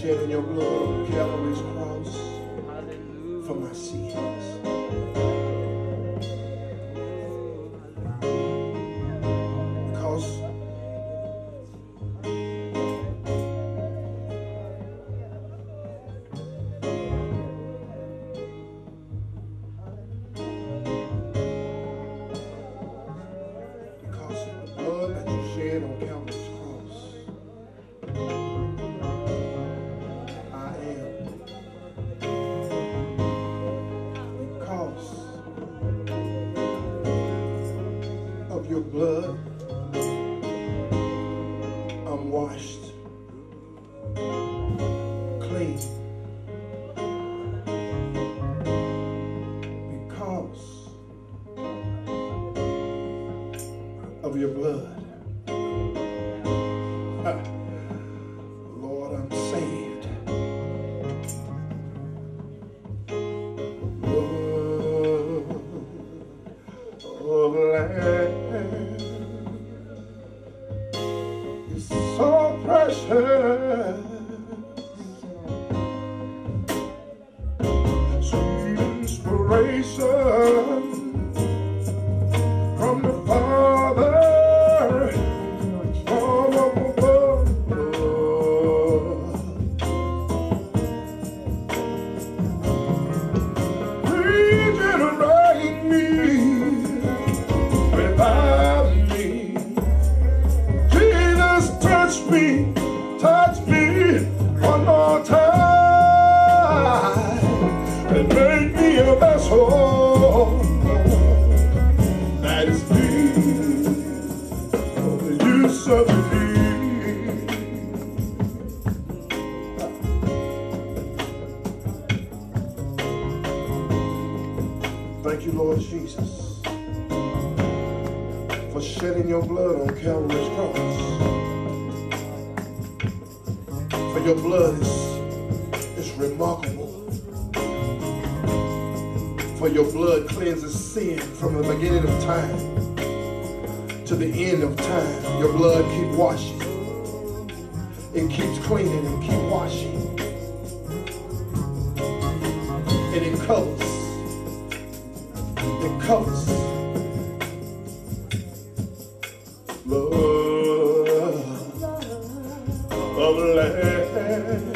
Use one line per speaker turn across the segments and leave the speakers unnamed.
shed your blood on Calvary's cross Hallelujah. for my sin. there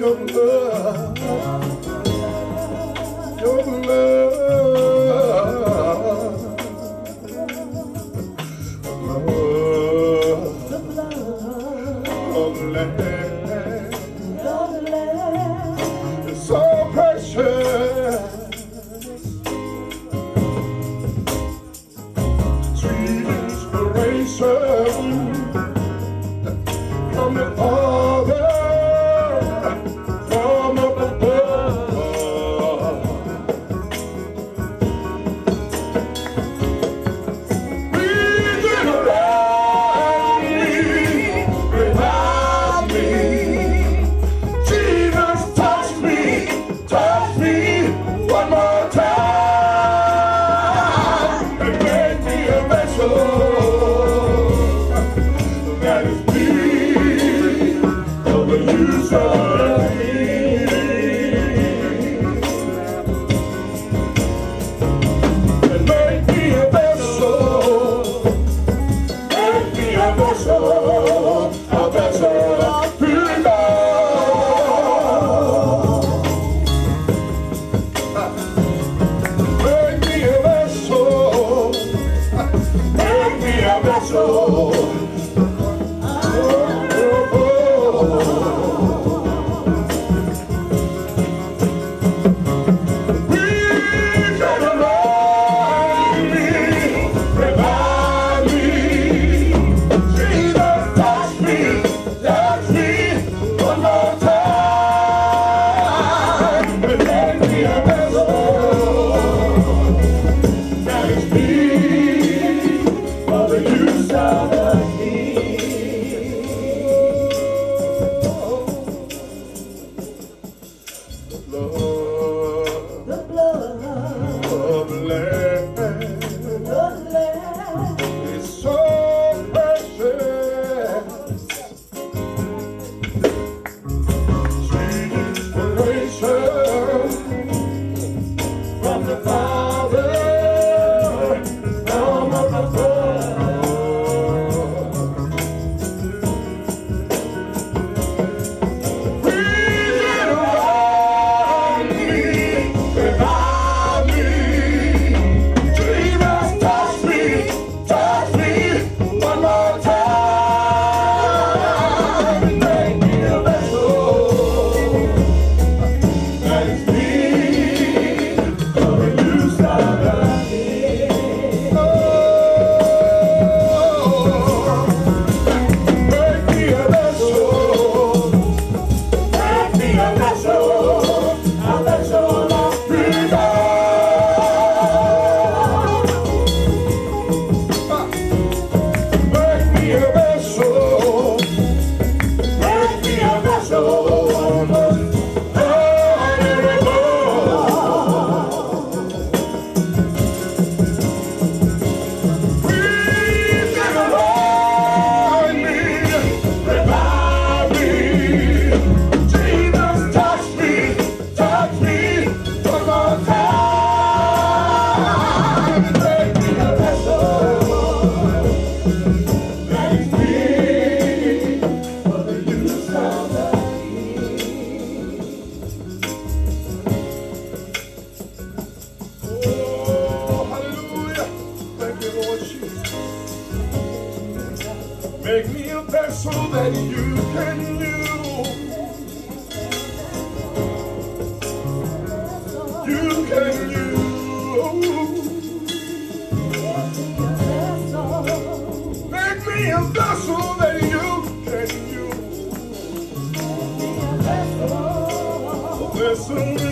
your love. Power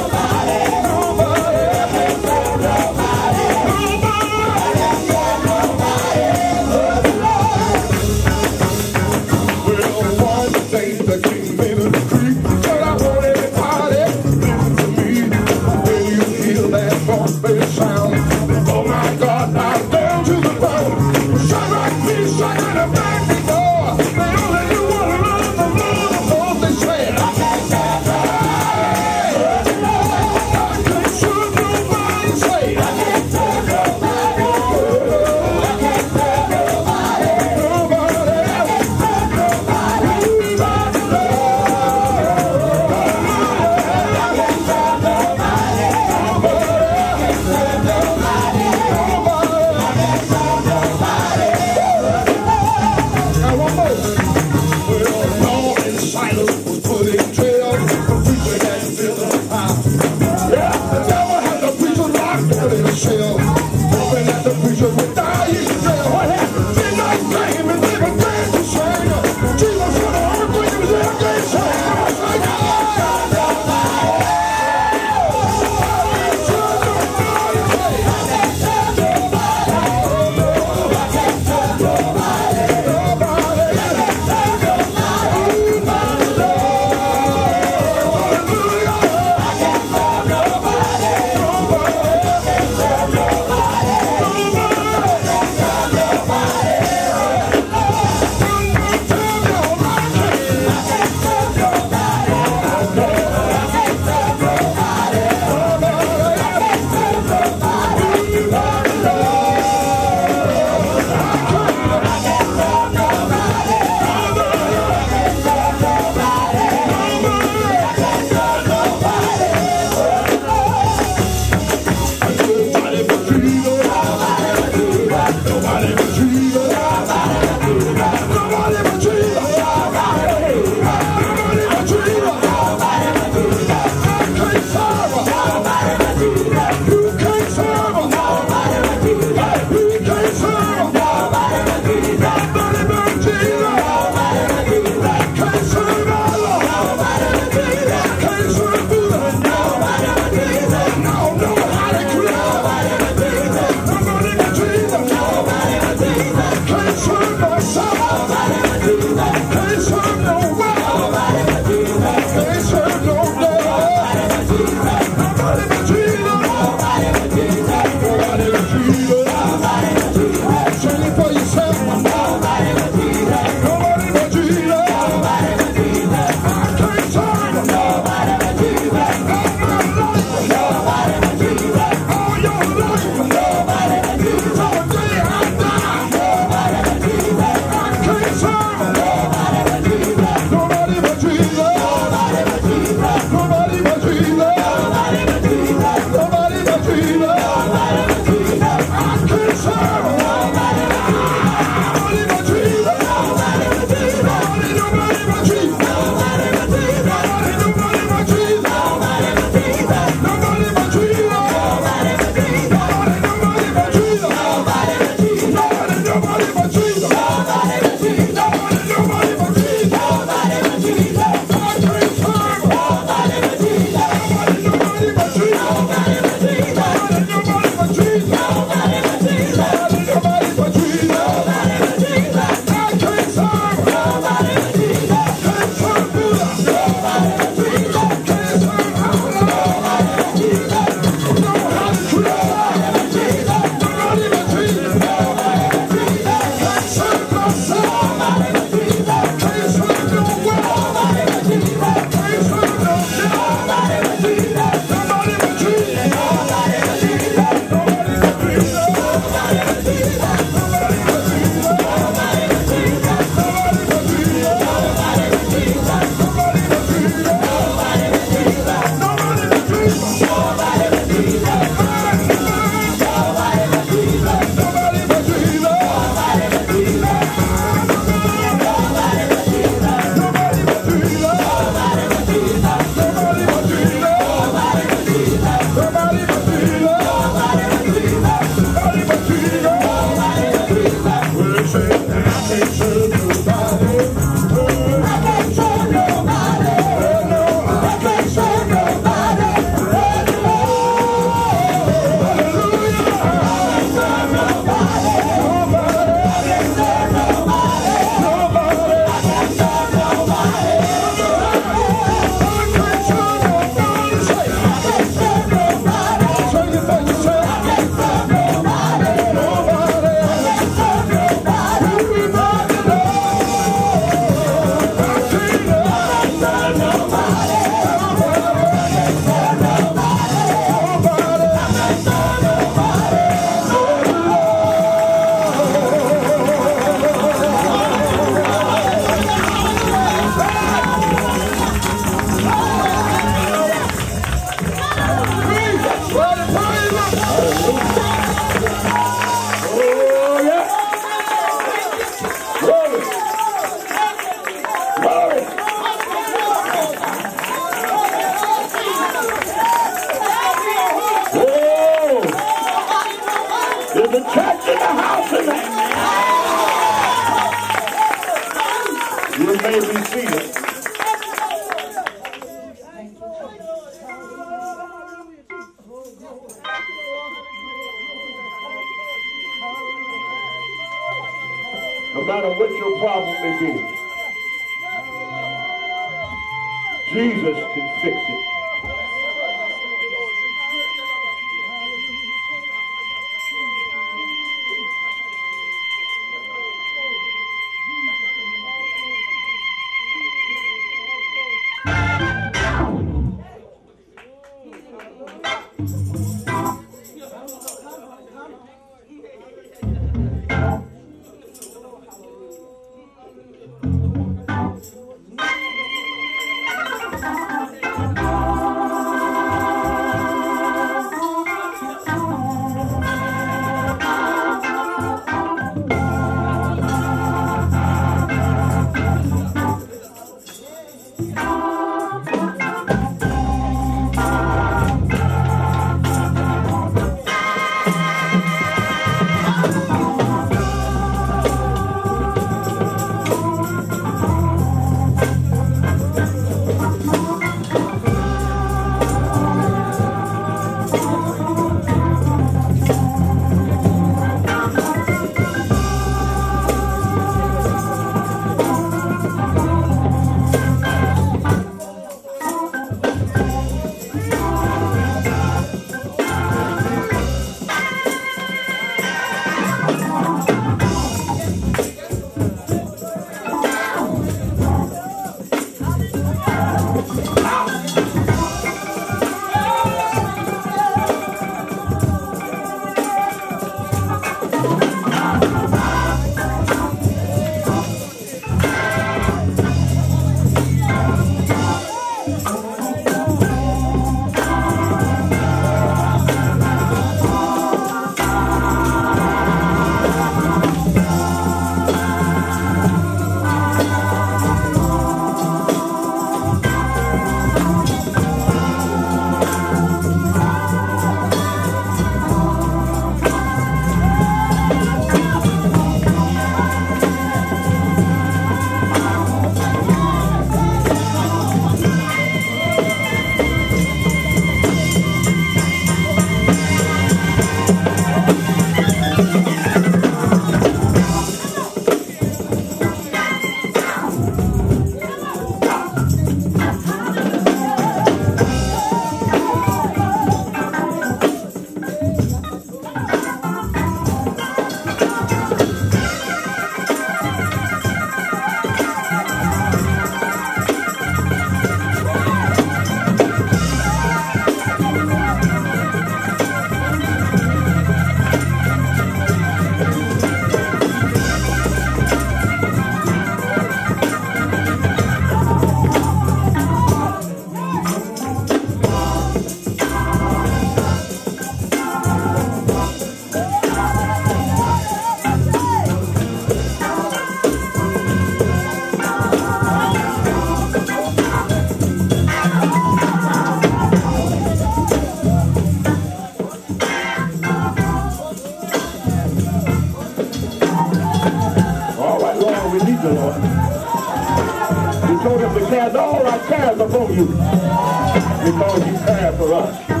crying you because you care for us.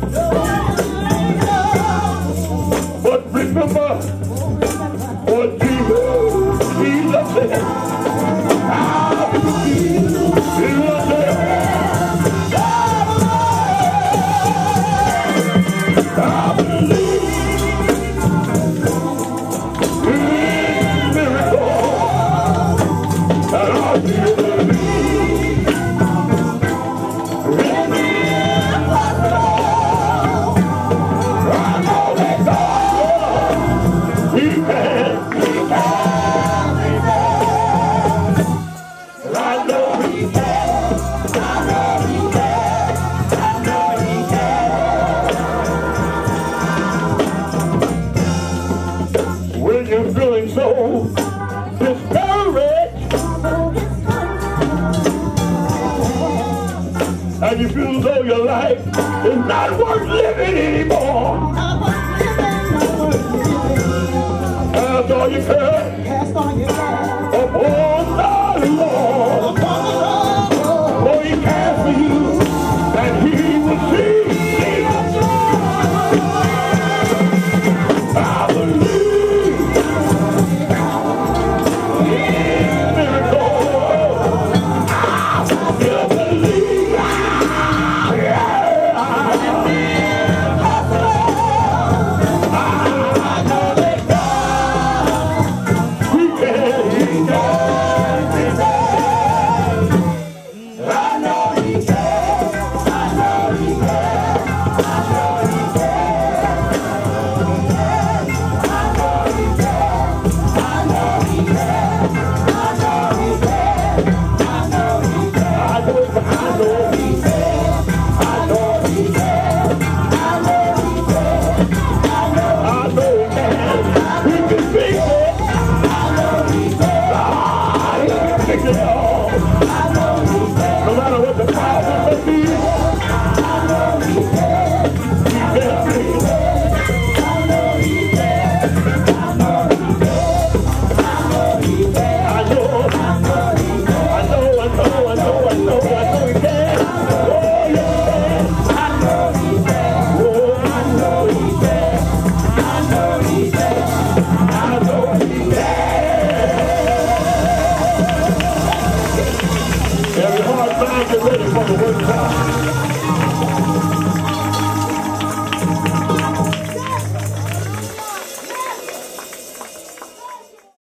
Oh. Not worth living anymore. Not worth living, no. That's all you care.